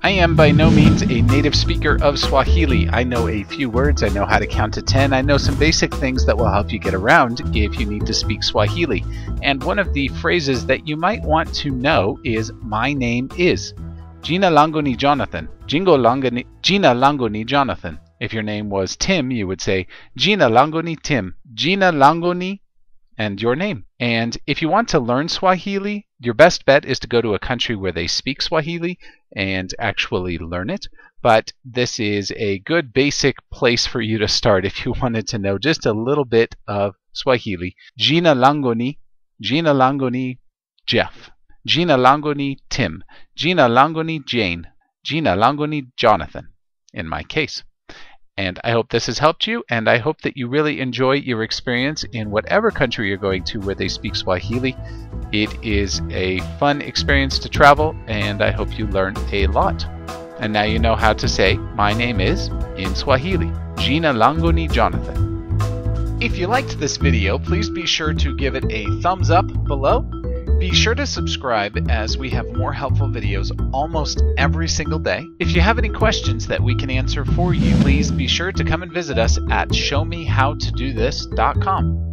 I am by no means a native speaker of Swahili. I know a few words, I know how to count to 10, I know some basic things that will help you get around if you need to speak Swahili. And one of the phrases that you might want to know is my name is. Jina Langoni Jonathan. Jingo langu ni, Jina langu ni Jonathan. If your name was Tim, you would say Jina Langoni Tim. Jina langu ni and your name. And if you want to learn Swahili, your best bet is to go to a country where they speak Swahili and actually learn it. But this is a good basic place for you to start if you wanted to know just a little bit of Swahili. Jina langu Gina Jina langu ni Jeff. Jina langu ni Tim. Jina langu ni Jane. Jina langu ni Jonathan, in my case. And I hope this has helped you, and I hope that you really enjoy your experience in whatever country you're going to where they speak Swahili. It is a fun experience to travel, and I hope you learn a lot. And now you know how to say, My name is, in Swahili. Jina Langoni Jonathan. If you liked this video, please be sure to give it a thumbs up below. Be sure to subscribe as we have more helpful videos almost every single day. If you have any questions that we can answer for you, please be sure to come and visit us at showmehowtodothis.com.